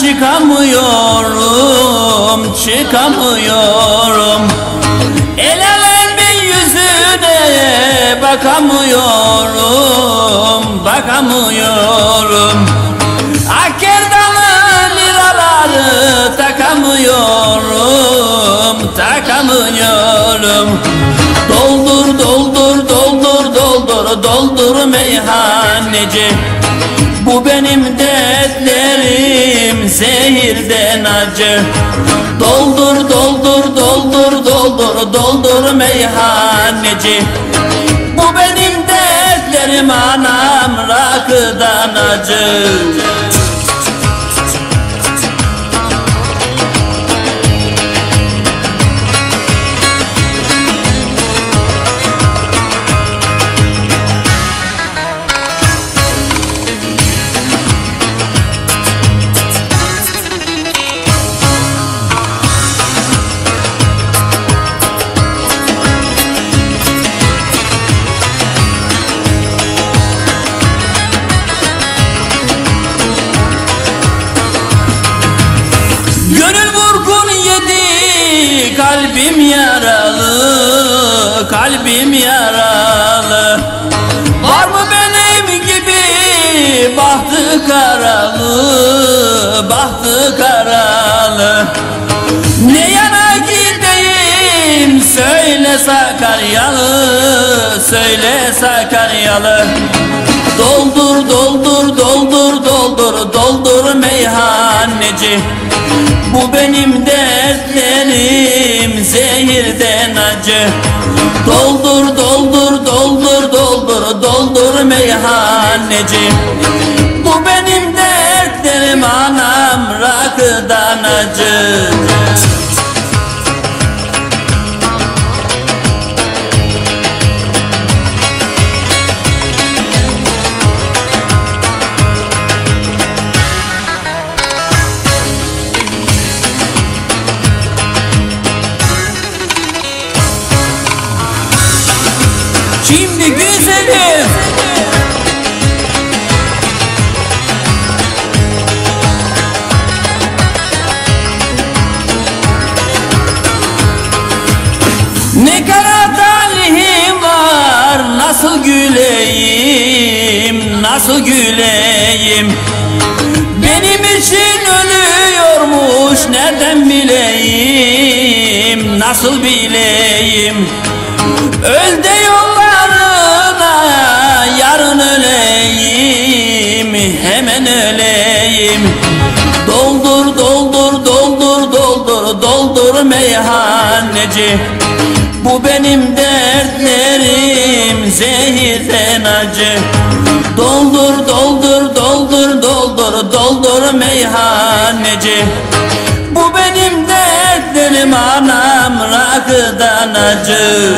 çıkamıyorum çıkamıyorum. El alemin yüzüne bakamıyorum bakamıyorum. Akkerdalı liraları takamıyorum takamıyorum. Doldur doldur doldur doldur doldur meyhaneci. Bu benim dertlerim acı Doldur doldur doldur doldur doldur meyhaneci. Bu benim dertlerim anam rakıdan acı kalbim yaralı kalbim yaralı. Var mı benim gibi bahtı karalı bahtı karalı? Ne yana gideyim söyle Sakaryalı söyle Sakaryalı. Doldur doldur doldur doldur doldur meyhaneci Bu benim dertlerim zehirden acı. Doldur doldur doldur doldur doldur meyhaneci. Bu benim dertlerim anam rakıdan acı Şimdi güzelim Ne kara talihim var Nasıl güleyim Nasıl güleyim? Benim için ölüyormuş Nereden bileyim Nasıl bileyim? Öl de Yarın öleyim Hemen öleyim. Doldur doldur doldur doldur doldur meyhaneci. Bu benim dertlerim zehirden acı. Doldur doldur doldur doldur doldur meyhaneci. Bu benim dertlerim anam rakıdan acı